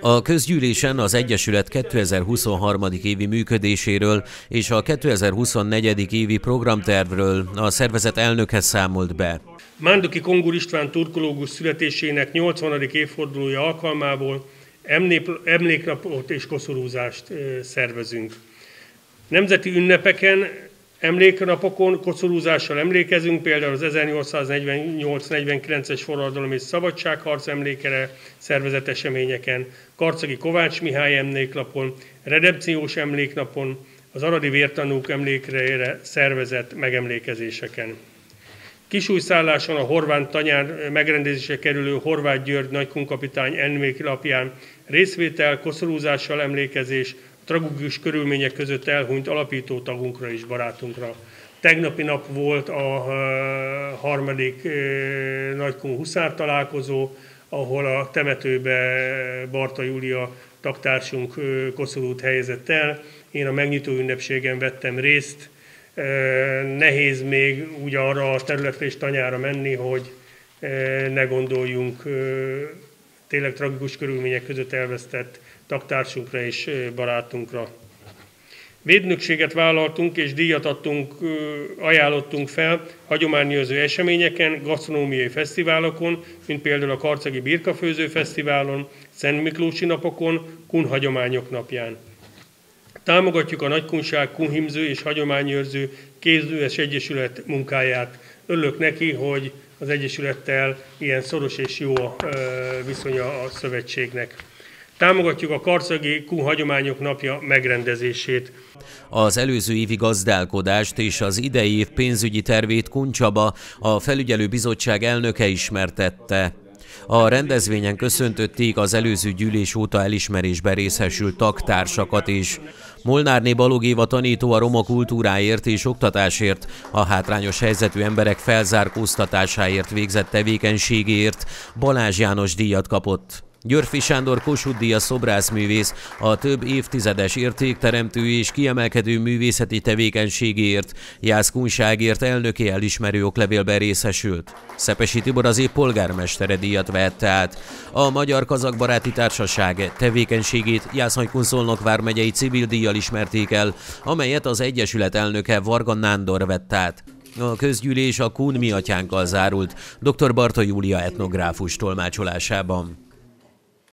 A közgyűlésen az Egyesület 2023. évi működéséről és a 2024. évi programtervről a szervezet elnöke számolt be. Mándoki Kongur István turkológus születésének 80. évfordulója alkalmából emléknapot és koszorúzást szervezünk. Nemzeti ünnepeken Emléknapokon kocorúzással emlékezünk, például az 1848-49-es forradalom és szabadságharc emlékere szervezett eseményeken, Karcagi Kovács Mihály emléknapon, Redempciós emléknapon, az aradi vértanúk emlékre szervezett megemlékezéseken. Kisújszálláson a Horváth tanyár megrendezése kerülő Horváth György nagykunkapitány emléklapján részvétel, koszorúzással emlékezés, tragikus körülmények között elhunyt alapító tagunkra és barátunkra. Tegnapi nap volt a harmadik nagykun huszár találkozó, ahol a temetőbe Barta Júlia taktársunk koszorút helyezett el. Én a megnyitó ünnepségen vettem részt. Nehéz még úgy arra a területre és tanyára menni, hogy ne gondoljunk tényleg tragikus körülmények között elvesztett taktársunkra és barátunkra. Védnökséget vállaltunk és díjat adtunk, ajánlottunk fel hagyományőrző eseményeken, gasztronómiai fesztiválokon, mint például a Karcagi Birkafőző Fesztiválon, Szent Miklósi napokon, Kun Hagyományok napján. Támogatjuk a Nagykunság Kunhimző és Hagyományőrző Kézdőes Egyesület munkáját. Örülök neki, hogy az Egyesülettel ilyen szoros és jó a viszonya a szövetségnek. Támogatjuk a Karcagi Kun Hagyományok Napja megrendezését. Az előző évi gazdálkodást és az idei év pénzügyi tervét Kuncsaba, a felügyelő bizottság elnöke ismertette. A rendezvényen köszöntötték az előző gyűlés óta elismerésbe részesült tagtársakat is. Molnárné Balog Éva tanító a roma kultúráért és oktatásért, a hátrányos helyzetű emberek felzárkóztatásáért végzett tevékenységért Balázs János díjat kapott. Györfi Sándor Kossuth Díjas szobrászművész a több évtizedes értékteremtő és kiemelkedő művészeti tevékenységért, jászkunságért elnöki elismerő oklevélben részesült. Szepesi Tibor az épp polgármestere díjat vette át. A Magyar Kazak Baráti Társaság tevékenységét Jászhajkunszolnok vármegyei civil díjjal ismerték el, amelyet az Egyesület elnöke Varga Nándor vett át. A közgyűlés a Kun mi zárult, dr. Barta Júlia etnográfus tolmácsolásában.